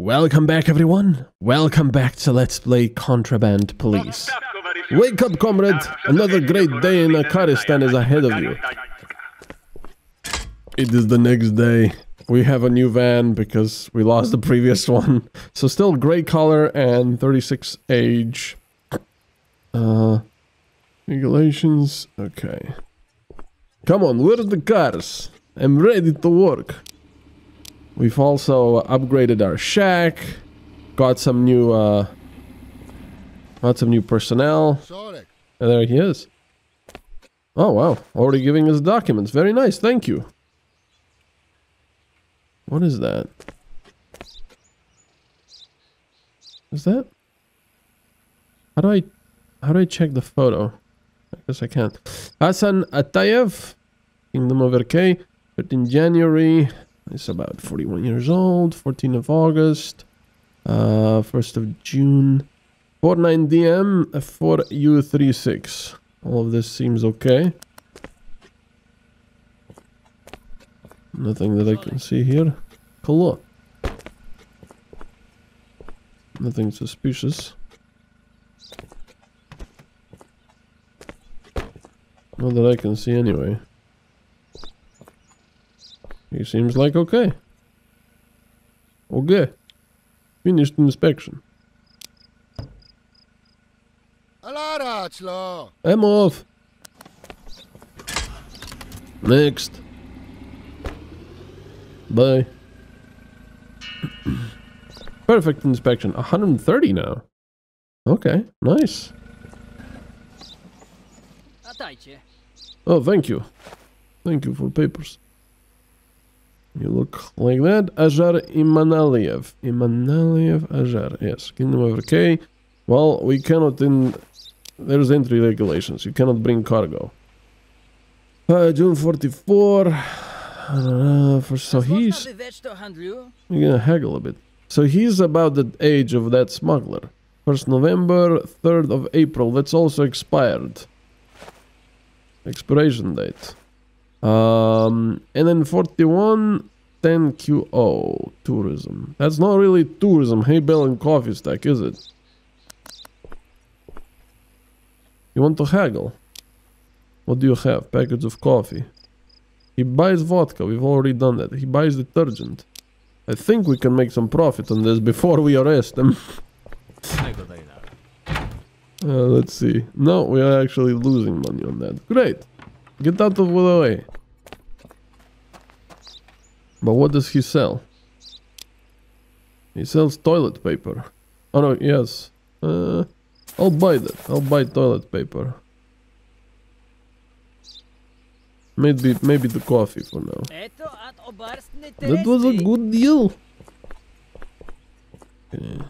Welcome back, everyone. Welcome back to Let's Play Contraband Police. Wake up, comrade. Another great day in Acaristan is ahead of you. It is the next day. We have a new van because we lost the previous one. So still gray color and 36 age. Uh, regulations. Okay. Come on, where's the cars? I'm ready to work. We've also upgraded our shack. Got some new, uh, got some new personnel. And there he is. Oh, wow. Already giving us documents. Very nice. Thank you. What is that? Is that? How do I, how do I check the photo? I guess I can't. Hassan Atayev, Kingdom of RK, 13 January. It's about 41 years old. 14th of August. Uh, 1st of June. 49DM, 4U36. All of this seems okay. Nothing that I can see here. Hello. Nothing suspicious. Not that I can see anyway. He seems like okay. Okay. Finished inspection. I'm off. Next. Bye. Perfect inspection. 130 now. Okay, nice. Oh, thank you. Thank you for papers. You look like that. Ajar Imanaliev. Imanaliev Ajar. Yes, Kingdom of RK. Well, we cannot in... There's entry regulations. You cannot bring cargo. Uh, June 44. Uh, for, so he's... We're gonna haggle a bit. So he's about the age of that smuggler. 1st November, 3rd of April. That's also expired. Expiration date. Um, and then 41, 10 QO, tourism. That's not really tourism, hay bale and coffee stack, is it? You want to haggle? What do you have? Package of coffee. He buys vodka, we've already done that. He buys detergent. I think we can make some profit on this before we arrest him. uh, let's see. No, we are actually losing money on that. Great. Get out of the way. But what does he sell? He sells toilet paper. Oh no, yes. Uh, I'll buy that. I'll buy toilet paper. Maybe, maybe the coffee for now. That was a good deal. Okay.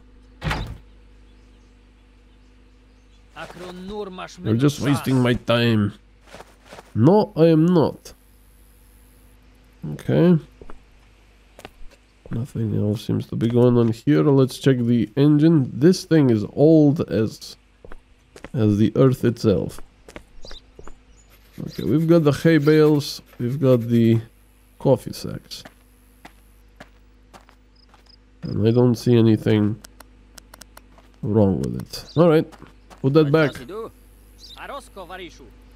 You're just wasting my time. No, I am not. Okay. Nothing else seems to be going on here. Let's check the engine. This thing is old as as the earth itself. Okay, we've got the hay bales. We've got the coffee sacks. And I don't see anything wrong with it. Alright, put that back.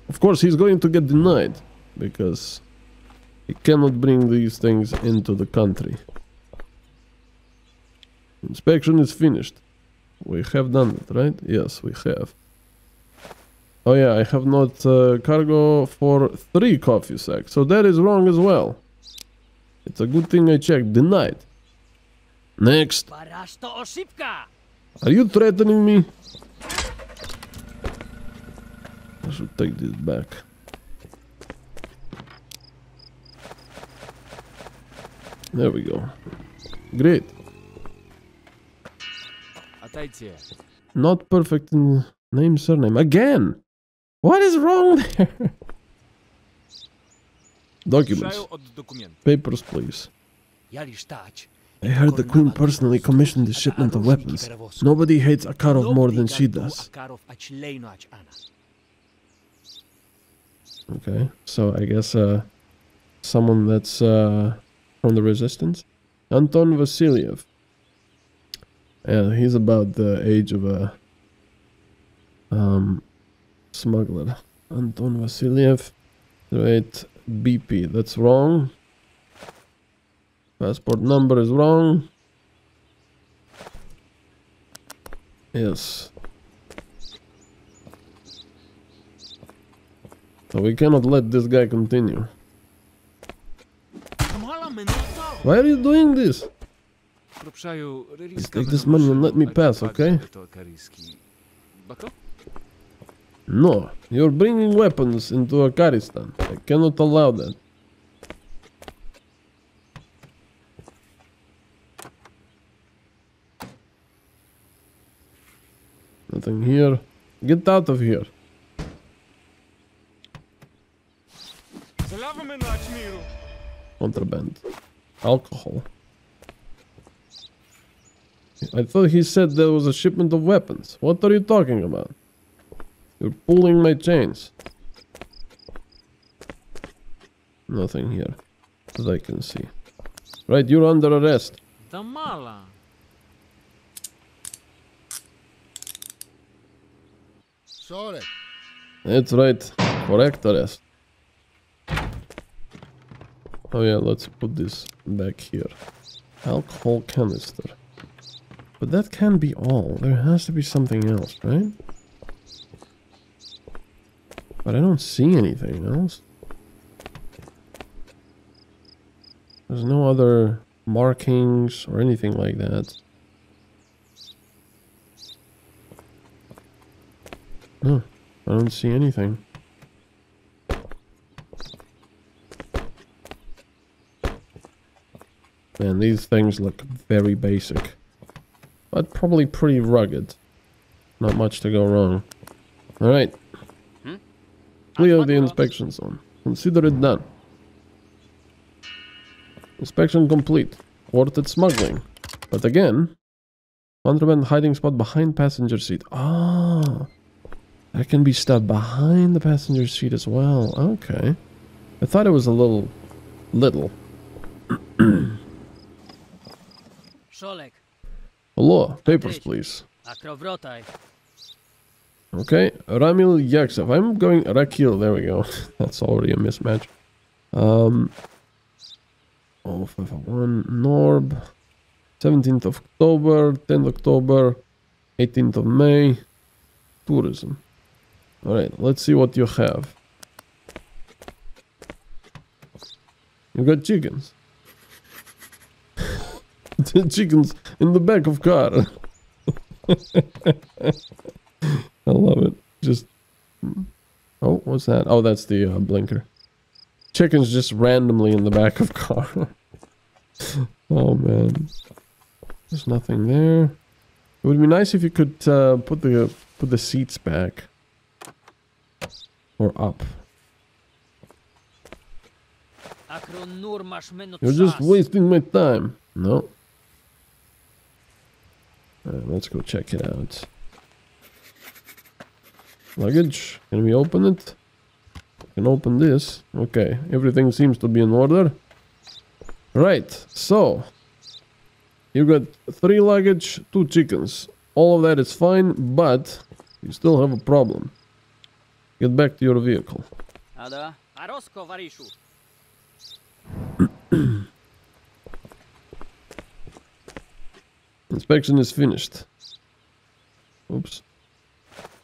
Of course, he's going to get denied because he cannot bring these things into the country. Inspection is finished. We have done it, right? Yes, we have. Oh yeah, I have not uh, cargo for three coffee sacks, so that is wrong as well. It's a good thing I checked. Denied. Next. Are you threatening me? I should take this back. There we go. Great. Not perfect in name surname. Again! What is wrong there? Documents. Papers, please. I heard the Queen personally commissioned the shipment of weapons. Nobody hates Akarov more than she does. Okay, so I guess uh, someone that's uh, from the resistance. Anton Vasiliev. Yeah, he's about the age of a um, smuggler. Anton Vasiliev, 08 BP. That's wrong. Passport number is wrong. Yes. So we cannot let this guy continue. Why are you doing this? take this money and let me pass, okay? No, you're bringing weapons into Acaristan. I cannot allow that. Nothing here. Get out of here. Contraband. Alcohol. I thought he said there was a shipment of weapons. What are you talking about? You're pulling my chains. Nothing here that I can see. Right, you're under arrest. Damala. Sorry. That's right. Correct arrest. Oh yeah, let's put this back here. Alcohol canister. But that can't be all. There has to be something else, right? But I don't see anything else. There's no other markings or anything like that. No, I don't see anything. Man, these things look very basic. But probably pretty rugged. Not much to go wrong. Alright. Hmm? Clear the inspection zone. Consider it done. Inspection complete. Thwarted smuggling. But again, contraband hiding spot behind passenger seat. Ah, that can be stuff behind the passenger seat as well. Okay. I thought it was a little, little. Hello, papers please. Okay, Ramil Yaksev. I'm going Rakil, there we go. That's already a mismatch. Um oh, 501 Norb. 17th of October, 10th October, 18th of May. Tourism. Alright, let's see what you have. You got chickens. chickens in the back of car. I love it. Just oh, what's that? Oh, that's the uh, blinker. Chickens just randomly in the back of car. oh man, there's nothing there. It would be nice if you could uh, put the put the seats back or up. You're just wasting my time. No. Right, let's go check it out. Luggage. Can we open it? can open this. Okay, everything seems to be in order. Right, so you got three luggage, two chickens. All of that is fine, but you still have a problem. Get back to your vehicle. Inspection is finished. Oops.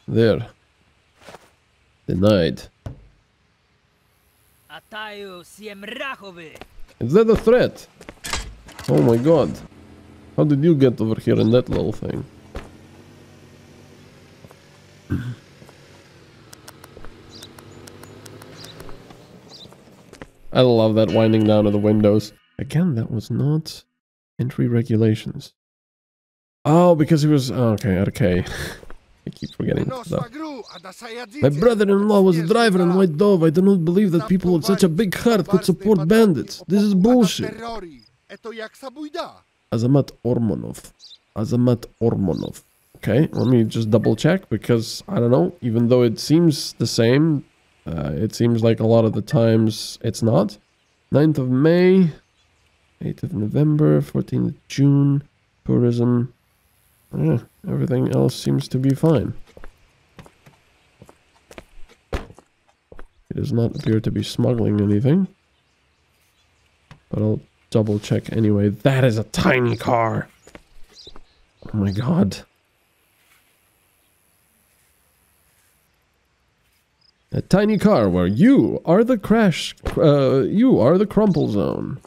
There. Denied. Is that a threat? Oh my god. How did you get over here in that little thing? I love that winding down of the windows. Again, that was not entry regulations. Oh, because he was... Oh, okay, okay. I keep forgetting stuff. My brother-in-law was a driver in White Dove. I do not believe that people with such a big heart could support bandits. This is bullshit. Azamat Ormonov. Azamat Ormonov. Okay, let me just double check because I don't know. Even though it seems the same, uh, it seems like a lot of the times it's not. 9th of May, 8th of November, 14th of June, tourism, Yeah, everything else seems to be fine. He does not appear to be smuggling anything. But I'll double check anyway. That is a tiny car! Oh my god. A tiny car where you are the crash, uh, you are the crumple zone.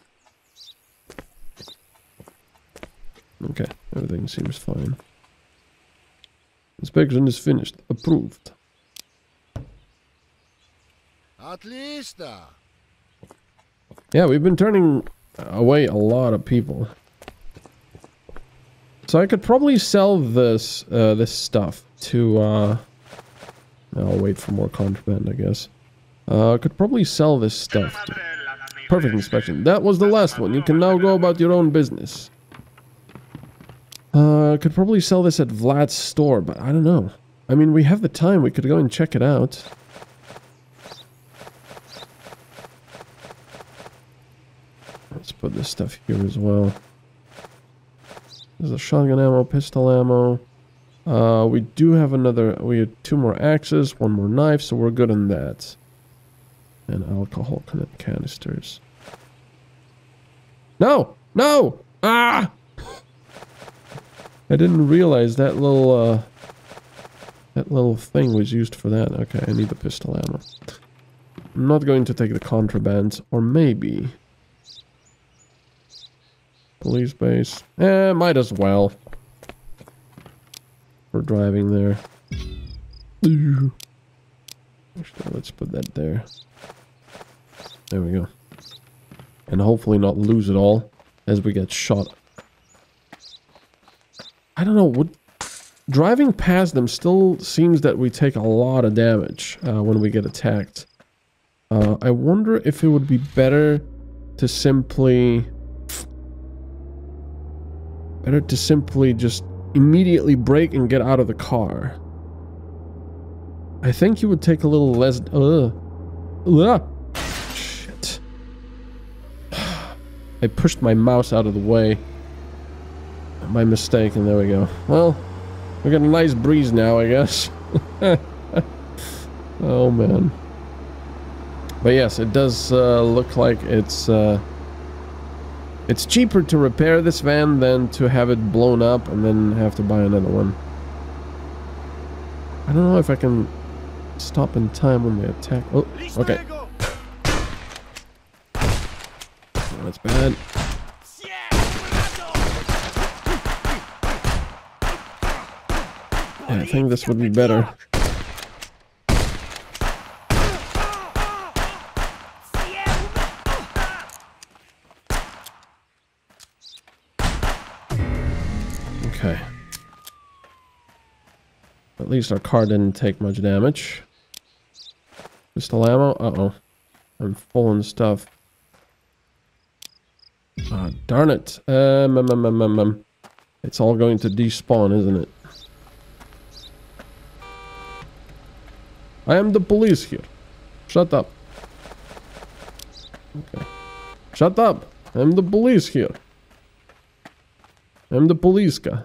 Okay, everything seems fine. Inspection is finished. Approved. At least. Yeah, we've been turning away a lot of people. So I could probably sell this uh, this stuff to. Uh, I'll wait for more contraband, I guess. Uh, I could probably sell this stuff. To... Perfect inspection. That was the last one. You can now go about your own business. Uh, could probably sell this at Vlad's store, but I don't know. I mean, we have the time. We could go and check it out. Let's put this stuff here as well. There's a shotgun ammo, pistol ammo. Uh, we do have another, we have two more axes, one more knife, so we're good on that. And alcohol canisters. No! No! Ah! I didn't realize that little, uh, that little thing was used for that. Okay, I need the pistol ammo. I'm not going to take the contraband, or maybe... Police base. Eh, might as well. We're driving there. Actually, let's put that there. There we go. And hopefully not lose it all as we get shot. I don't know, would driving past them still seems that we take a lot of damage uh, when we get attacked. Uh, I wonder if it would be better to simply Better to simply just immediately brake and get out of the car. I think you would take a little less... Uh, uh, shit. I pushed my mouse out of the way. My mistake, and there we go. Well, we got a nice breeze now, I guess. oh, man. But yes, it does uh, look like it's... Uh, it's cheaper to repair this van than to have it blown up and then have to buy another one. I don't know if I can stop in time when they attack. Oh, okay. that's bad. Yeah, I think this would be better. Okay. At least our car didn't take much damage. Pistol ammo? Uh-oh. I'm full on stuff. Ah, oh, darn it. Um, um, um, um, um, It's all going to despawn, isn't it? I am the police here. Shut up. Okay. Shut up. I'm the police here. I'm the police guy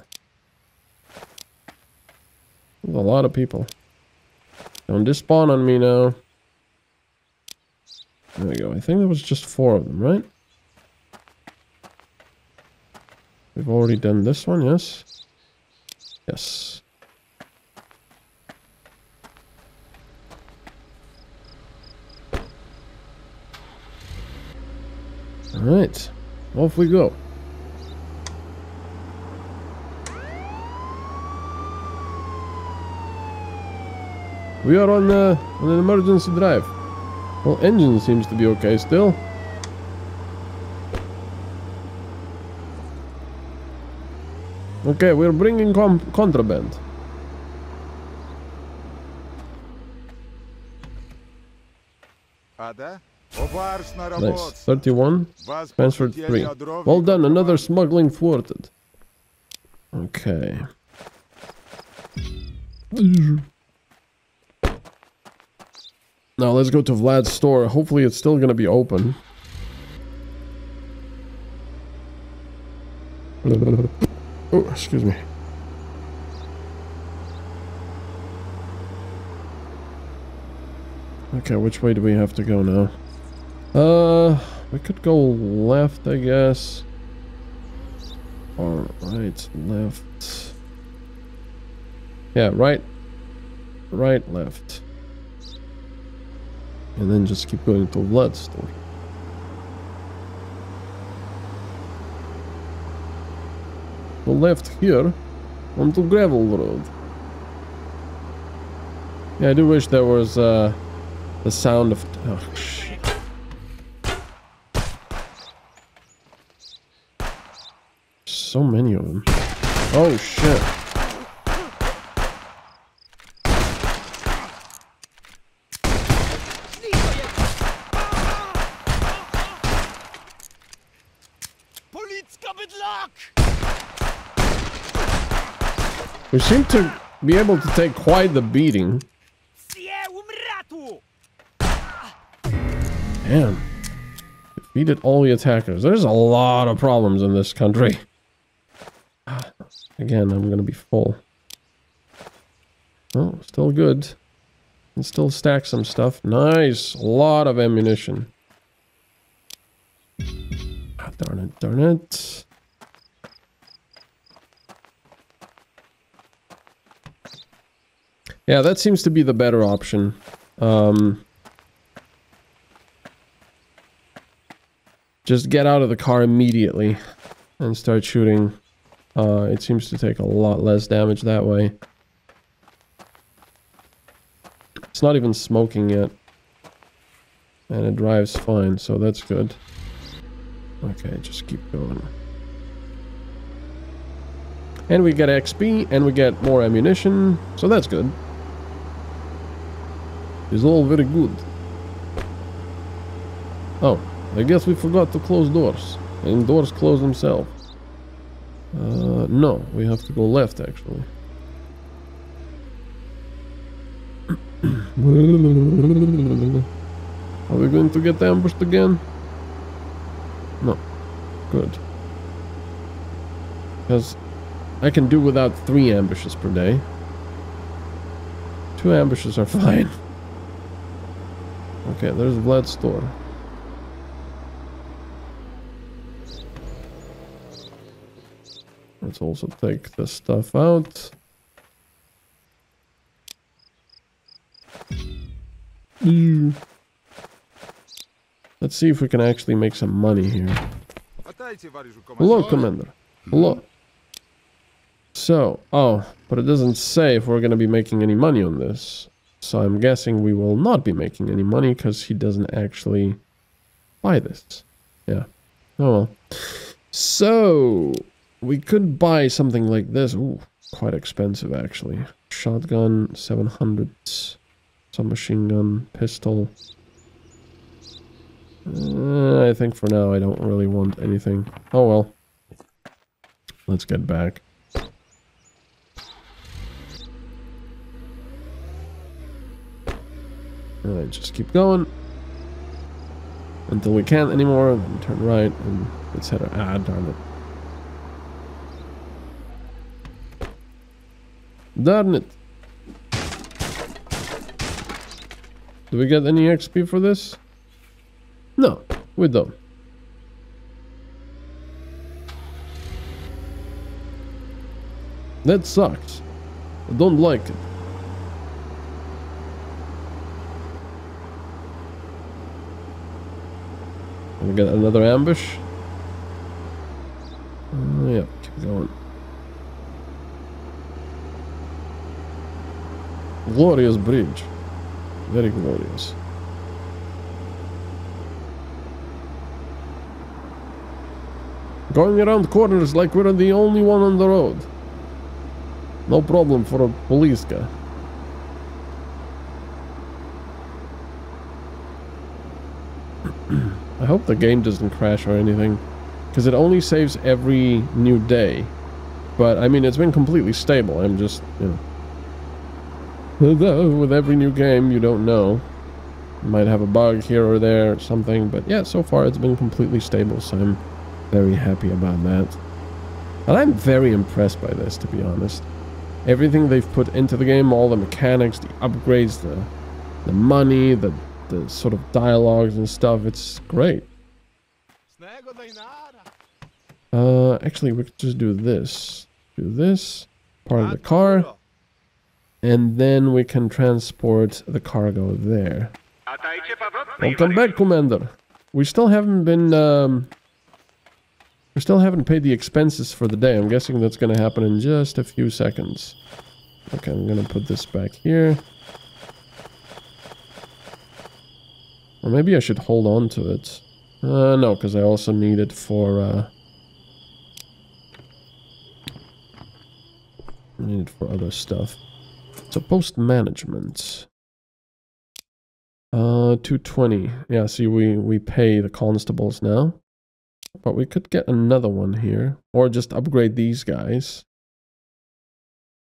There's a lot of people. Don't despawn on me now. There we go. I think there was just four of them, right? We've already done this one, yes? Yes. Alright. Off we go. We are on, uh, on an emergency drive. Well, engine seems to be okay still. Okay, we're bringing contraband. Nice. 31. Transferred 3. Well done, another smuggling thwarted. Okay. Now let's go to Vlad's store. Hopefully it's still gonna be open. Oh, excuse me. Okay, which way do we have to go now? Uh, we could go left, I guess. Or right, left. Yeah, right, right, left. And then just keep going to the Bloodstone. To left here onto gravel road. Yeah, I do wish there was uh, the sound of... Oh, shit. So many of them. Oh, shit. We seem to be able to take quite the beating. Damn. Defeated all the attackers. There's a lot of problems in this country. Again, I'm gonna be full. Oh, still good. Can still stack some stuff. Nice. A lot of ammunition. Ah, darn it, darn it. Yeah, that seems to be the better option. Um, just get out of the car immediately and start shooting. Uh, it seems to take a lot less damage that way. It's not even smoking yet. And it drives fine, so that's good. Okay, just keep going. And we get XP, and we get more ammunition, so that's good. It's all very good. Oh, I guess we forgot to close doors. And doors close themselves. Uh, no, we have to go left actually. Are we going to get ambushed again? No. Good. Because I can do without three ambushes per day. Two ambushes are fine. Okay, there's Vlad's store. Let's also take the stuff out. Let's see if we can actually make some money here. Hello, Commander. Hello. So, oh, but it doesn't say if we're going to be making any money on this. So I'm guessing we will not be making any money because he doesn't actually buy this. Yeah. Oh well. So, we could buy something like this. Ooh, quite expensive actually. Shotgun, 700. Submachine gun, pistol. Uh, I think for now I don't really want anything. Oh well. Let's get back. Alright, just keep going. Until we can't anymore, then turn right and head. Ah, darn it. Darn it. Do we get any XP for this? No, we don't. That sucks. I don't like it. We get another ambush. Uh, yeah, keep going. Glorious bridge. Very glorious. Going around corners like we're the only one on the road. No problem for a police car. I hope the game doesn't crash or anything. Because it only saves every new day. But, I mean, it's been completely stable. I'm just, you know. With every new game, you don't know. You might have a bug here or there or something. But yeah, so far it's been completely stable. So I'm very happy about that. And I'm very impressed by this, to be honest. Everything they've put into the game, all the mechanics, the upgrades, the the money, the the sort of dialogues and stuff. It's great. Uh, actually, we could just do this. Do this, part of the car, and then we can transport the cargo there. Welcome back, Commander. We still haven't been, um, we still haven't paid the expenses for the day. I'm guessing that's going to happen in just a few seconds. Okay, I'm going to put this back here. Or maybe I should hold on to it. Uh, no, because I also need it for, uh... I need it for other stuff. So post management. Uh, 220. Yeah, see, we, we pay the constables now. But we could get another one here. Or just upgrade these guys.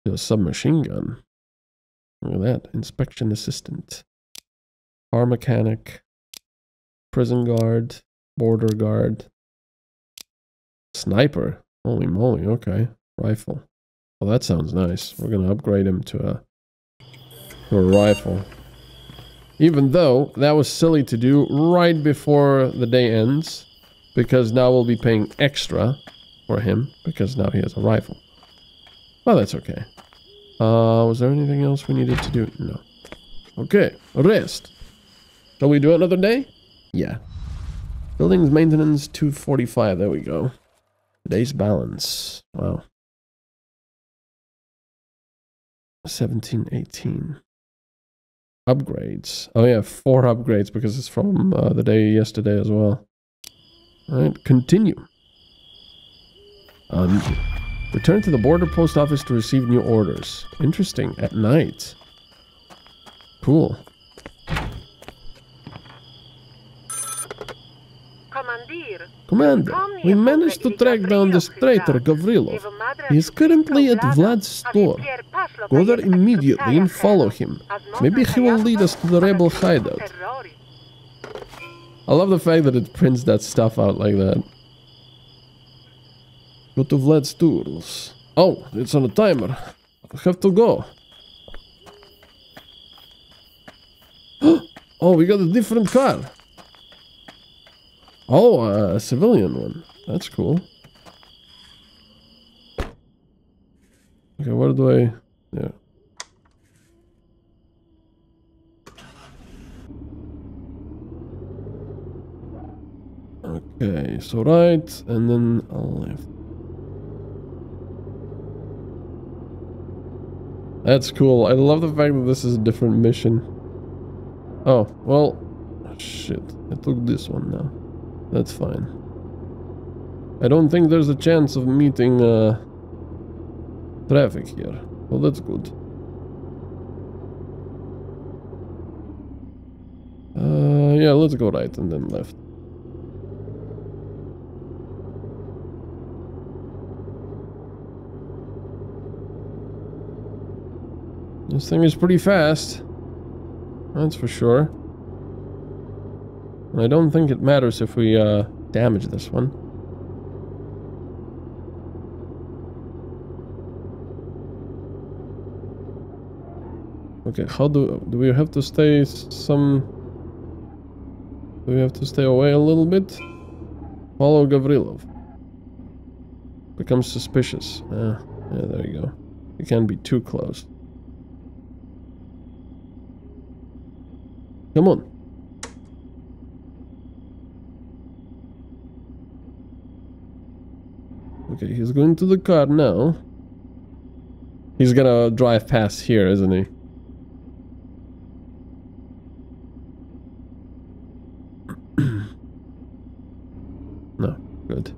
To a submachine gun. Look at that. Inspection assistant. Car mechanic. Prison guard. Border guard. Sniper. Holy moly, okay. Rifle. Well, that sounds nice. We're gonna upgrade him to a, to a rifle. Even though that was silly to do right before the day ends. Because now we'll be paying extra for him. Because now he has a rifle. Well, that's okay. Uh, was there anything else we needed to do? No. Okay, rest. Shall we do another day? Yeah. Buildings maintenance 245. There we go. Today's balance. Wow. 1718. Upgrades. Oh yeah, four upgrades because it's from uh, the day yesterday as well. Alright, continue. Um, return to the border post office to receive new orders. Interesting. At night. Cool. Commander, we managed to track down this traitor Gavrilov. He is currently at Vlad's store. Go there immediately and follow him. Maybe he will lead us to the rebel hideout. I love the fact that it prints that stuff out like that. Go to Vlad's stores. Oh, it's on a timer. I have to go. oh, we got a different car. Oh, a civilian one. That's cool. Okay, where do I... Yeah. Okay, so right, and then I'll left. That's cool. I love the fact that this is a different mission. Oh, well... Shit. I took this one now. That's fine. I don't think there's a chance of meeting uh, traffic here. Well, that's good. Uh, yeah, let's go right and then left. This thing is pretty fast. That's for sure. I don't think it matters if we uh, damage this one. Okay, how do do we have to stay some? Do we have to stay away a little bit? Follow Gavrilov. Becomes suspicious. Ah, yeah, there you go. You can't be too close. Come on. Okay, he's going to the car now. He's gonna drive past here, isn't he? no, good.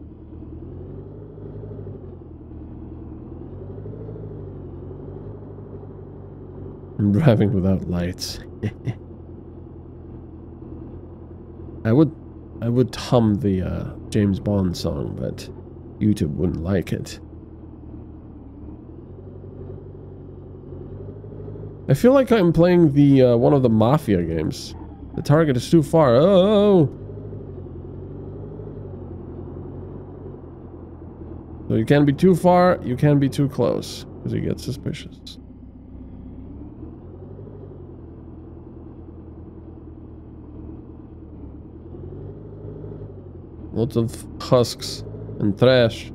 I'm driving without lights. I would I would hum the uh, James Bond song, but YouTube wouldn't like it. I feel like I'm playing the uh, one of the Mafia games. The target is too far. Oh! So you can't be too far, you can't be too close, because you get suspicious. Lots of husks and trash.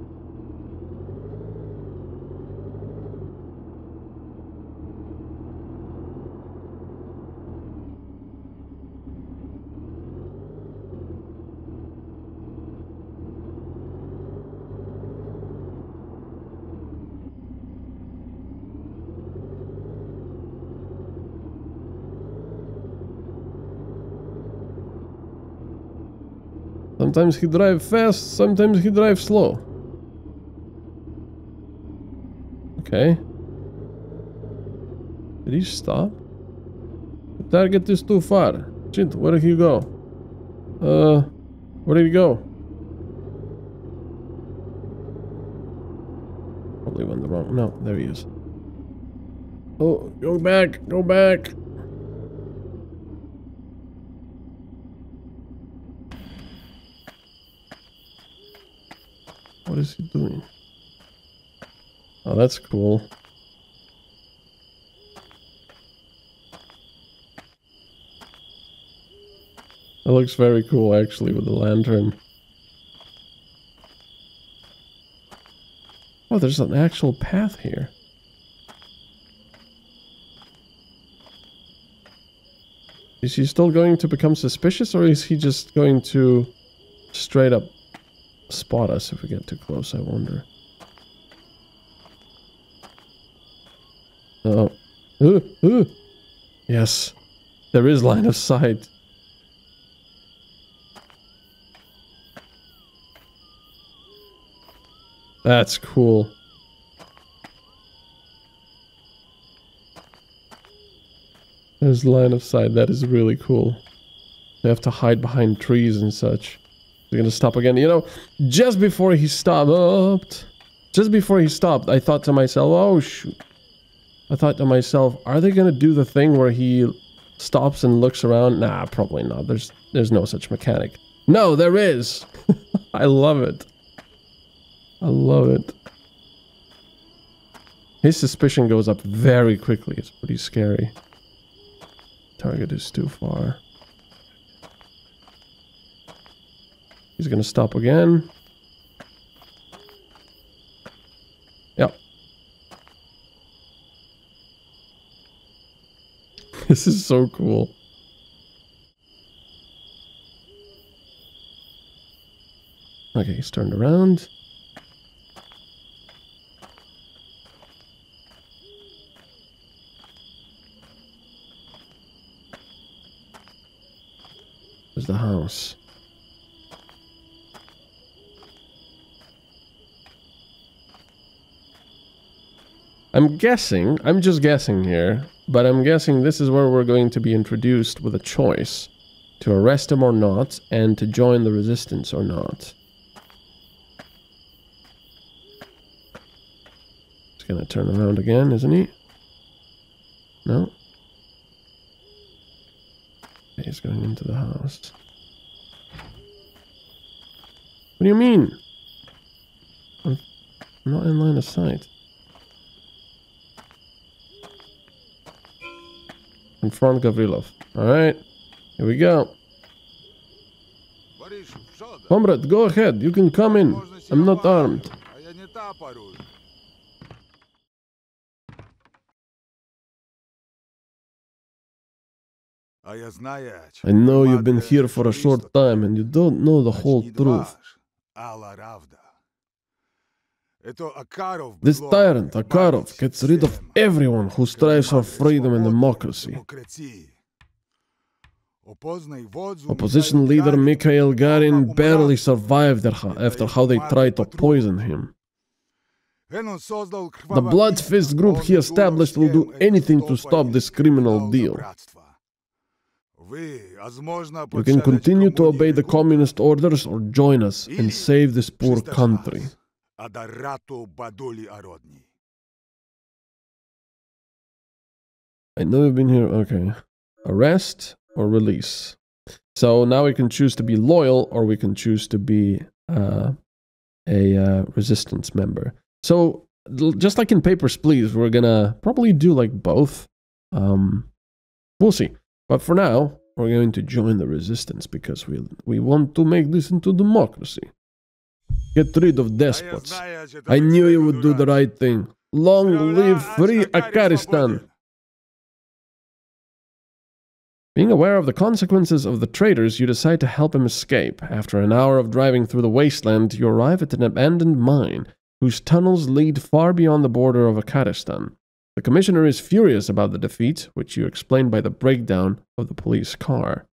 Sometimes he drive fast, sometimes he drive slow. Okay. Did he stop? The target is too far. Shit, where did he go? Uh, where did he go? Probably went the wrong. No, there he is. Oh, go back, go back. Is he doing? Oh, that's cool. That looks very cool, actually, with the lantern. Oh, there's an actual path here. Is he still going to become suspicious, or is he just going to straight up spot us if we get too close, I wonder. Oh. Ooh, ooh. Yes. There is line of sight. That's cool. There's line of sight. That is really cool. They have to hide behind trees and such. He's gonna stop again. You know, just before he stopped, just before he stopped, I thought to myself, oh shoot. I thought to myself, are they gonna do the thing where he stops and looks around? Nah, probably not. There's there's no such mechanic. No, there is. I love it. I love it. His suspicion goes up very quickly. It's pretty scary. Target is too far. He's going to stop again. Yep. this is so cool. Okay, he's turned around. There's the house. I'm guessing, I'm just guessing here, but I'm guessing this is where we're going to be introduced with a choice to arrest him or not and to join the resistance or not. He's gonna turn around again, isn't he? No? He's going into the house. What do you mean? I'm not in line of sight. Confront Gavrilov. Alright. Here we go. Comrade, go ahead. You can come in. I'm not armed. I know you've been here for a short time and you don't know the whole truth. This tyrant, Akarov, gets rid of everyone who strives for freedom and democracy. Opposition leader Mikhail Garin barely survived after how they tried to poison him. The Blood Fist group he established will do anything to stop this criminal deal. You can continue to obey the communist orders or join us and save this poor country. I know you've been here. Okay. Arrest or release. So now we can choose to be loyal or we can choose to be uh, a uh, resistance member. So just like in Papers, Please, we're gonna probably do like both. Um, we'll see. But for now, we're going to join the resistance because we we want to make this into democracy. Get rid of despots. I knew you would do the right thing. Long live free Acaristan. Being aware of the consequences of the traitors, you decide to help him escape. After an hour of driving through the wasteland, you arrive at an abandoned mine, whose tunnels lead far beyond the border of Acaristan. The commissioner is furious about the defeat, which you explain by the breakdown of the police car.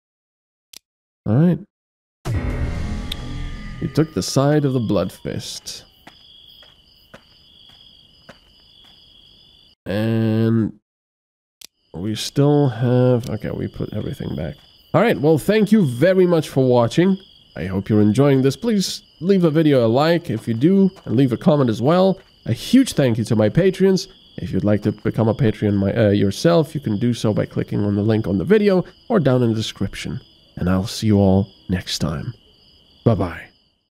Alright. You took the side of the Blood Fist. And we still have... Okay, we put everything back. Alright, well, thank you very much for watching. I hope you're enjoying this. Please leave a video a like if you do, and leave a comment as well. A huge thank you to my Patreons. If you'd like to become a Patreon my, uh, yourself, you can do so by clicking on the link on the video or down in the description. And I'll see you all next time. Bye-bye.